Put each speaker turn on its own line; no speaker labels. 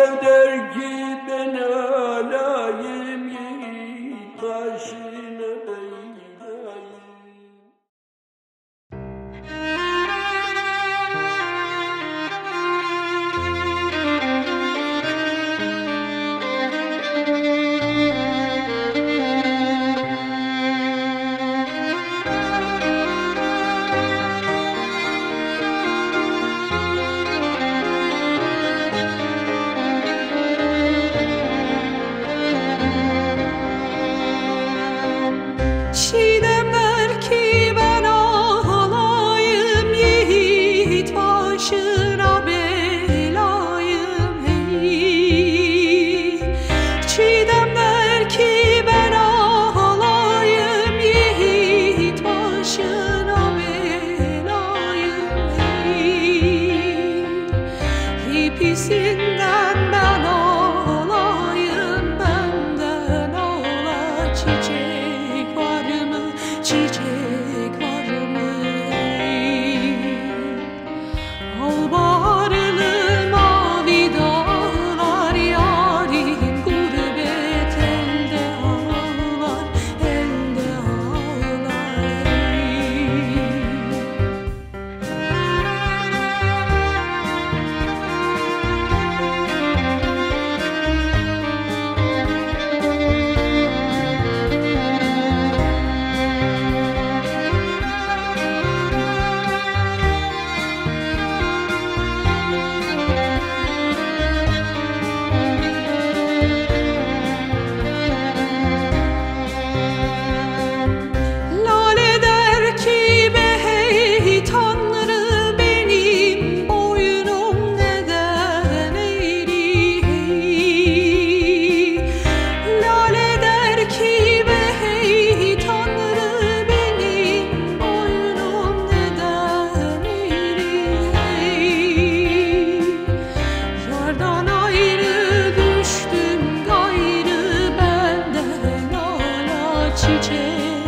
đê đê
なんなの change.